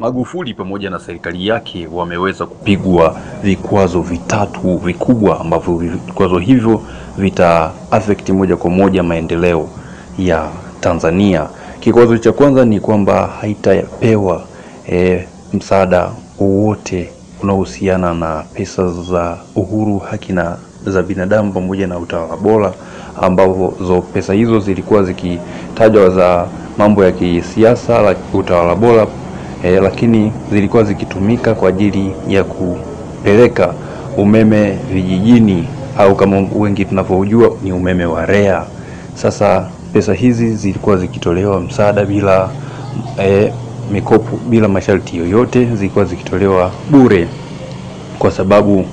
Magufuli pamoja na serikali yake wameweza kupigwa vikwazo vitatu vikubwa ambavyo vikwazo hivyo vita affect moja kwa moja maendeleo ya Tanzania. Kikwazo cha kwanza ni kwamba haitapewa e, msaada wowote unaohusiana na pesa za uhuru, haki na za binadamu pamoja na utawala bora, ambazo pesa hizo zilikuwa zikitajwa za mambo ya kisiasa la utawala bora e, lakini zilikuwa zikitumika kwa ajili ya kupeleka umeme vijijini au kama wengi tunavyojua ni umeme wa REA. Sasa pesa hizi zilikuwa zikitolewa msaada bila e, mikopo bila masharti yoyote, zilikuwa zikitolewa bure kwa sababu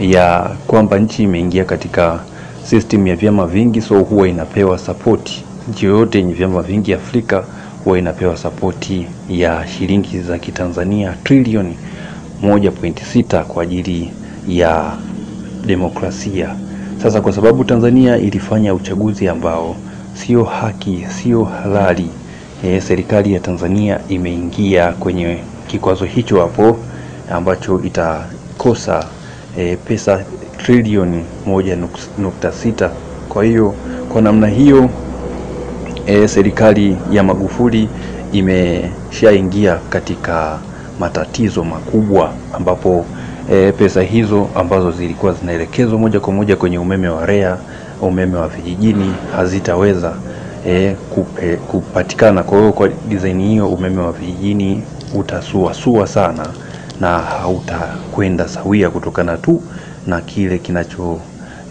ya kwamba nchi imeingia katika system ya vyama vingi, so huwa inapewa sapoti. Nchi yoyote yenye vyama vingi Afrika huwa inapewa sapoti ya shilingi za Kitanzania trilioni 1.6 kwa ajili ya demokrasia. Sasa kwa sababu Tanzania ilifanya uchaguzi ambao sio haki, sio halali, e, serikali ya Tanzania imeingia kwenye kikwazo hicho hapo ambacho itakosa e, pesa trilioni moja nukta sita. Kwa hiyo kwa namna hiyo e, serikali ya Magufuli imeshaingia katika matatizo makubwa ambapo e, pesa hizo ambazo zilikuwa zinaelekezwa moja kwa moja kwenye umeme wa REA, umeme wa vijijini hazitaweza e, kupe, kupatikana. Kwa hiyo kwa design hiyo umeme wa vijijini utasuasua sana na hautakwenda sawia kutokana tu na kile kinachoitwa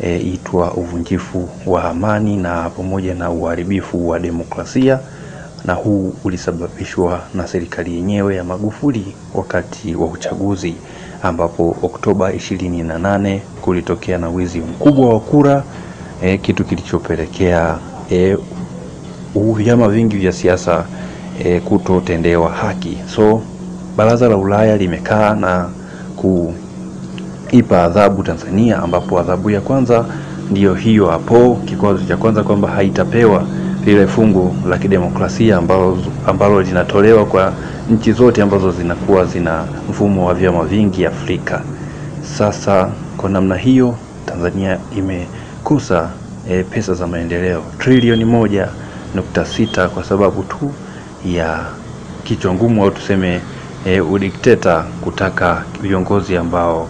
e, itwa uvunjifu wa amani na pamoja na uharibifu wa demokrasia, na huu ulisababishwa na serikali yenyewe ya Magufuli wakati wa uchaguzi ambapo Oktoba 28 kulitokea na wizi mkubwa wa kura e, kitu kilichopelekea e, vyama vingi vya siasa e, kutotendewa haki. So Baraza la Ulaya limekaa na kuipa adhabu Tanzania, ambapo adhabu ya kwanza ndiyo hiyo hapo, kikwazo cha kwanza kwamba haitapewa lile fungu la kidemokrasia ambalo, ambalo linatolewa kwa nchi zote ambazo zinakuwa zina mfumo wa vyama vingi Afrika. Sasa kwa namna hiyo Tanzania imekosa e, pesa za maendeleo trilioni moja nukta sita kwa sababu tu ya kichwa ngumu au tuseme e, udikteta, kutaka viongozi ambao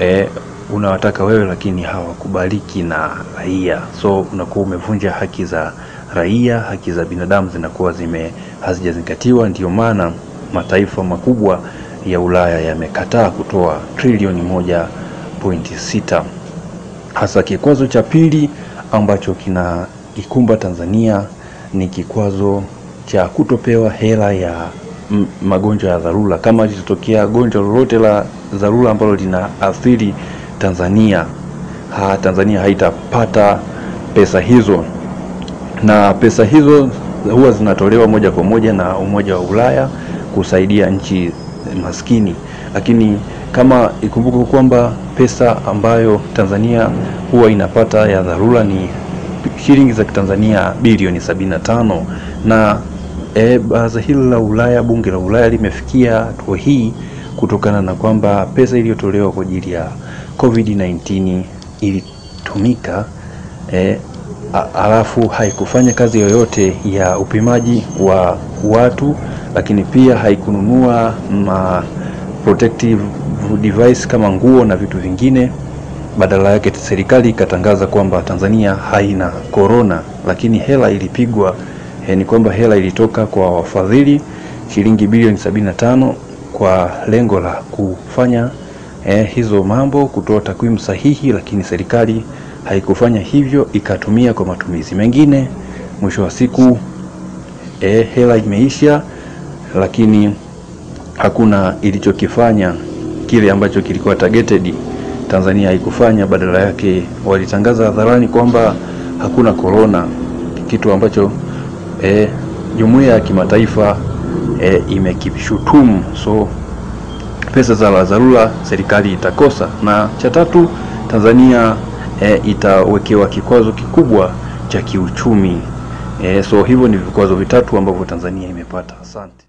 e, unawataka wewe lakini hawakubaliki na raia, so unakuwa umevunja haki za raia, haki za binadamu zinakuwa zime hazijazingatiwa. Ndiyo maana mataifa makubwa ya Ulaya yamekataa kutoa trilioni moja pointi sita. Hasa kikwazo cha pili ambacho kina ikumba Tanzania ni kikwazo cha kutopewa hela ya magonjwa ya dharura. Kama litatokea gonjwa lolote la dharura ambalo lina athiri Tanzania ha, Tanzania haitapata pesa hizo, na pesa hizo huwa zinatolewa moja kwa moja na Umoja wa Ulaya kusaidia nchi maskini, lakini kama ikumbuke kwamba pesa ambayo Tanzania huwa inapata ya dharura ni shilingi za Kitanzania bilioni 75 na e, baraza hili la Ulaya, bunge la Ulaya limefikia hatua hii kutokana na kwamba pesa iliyotolewa kwa ajili ya COVID-19 ilitumika e, alafu haikufanya kazi yoyote ya upimaji wa watu, lakini pia haikununua ma protective device kama nguo na vitu vingine. Badala yake serikali ikatangaza kwamba Tanzania haina korona, lakini hela ilipigwa eh, ni kwamba hela ilitoka kwa wafadhili shilingi bilioni 75 kwa lengo la kufanya e, hizo mambo, kutoa takwimu sahihi, lakini serikali haikufanya hivyo, ikatumia kwa matumizi mengine. Mwisho wa siku e, hela imeisha, lakini hakuna ilichokifanya kile ambacho kilikuwa targeted. Tanzania haikufanya, badala yake walitangaza hadharani kwamba hakuna korona, kitu ambacho eh, jumuiya ya kimataifa e, imekishutumu. So pesa za dharura serikali itakosa, na cha tatu Tanzania e, itawekewa kikwazo kikubwa cha kiuchumi e, so hivyo ni vikwazo vitatu ambavyo Tanzania imepata. Asante.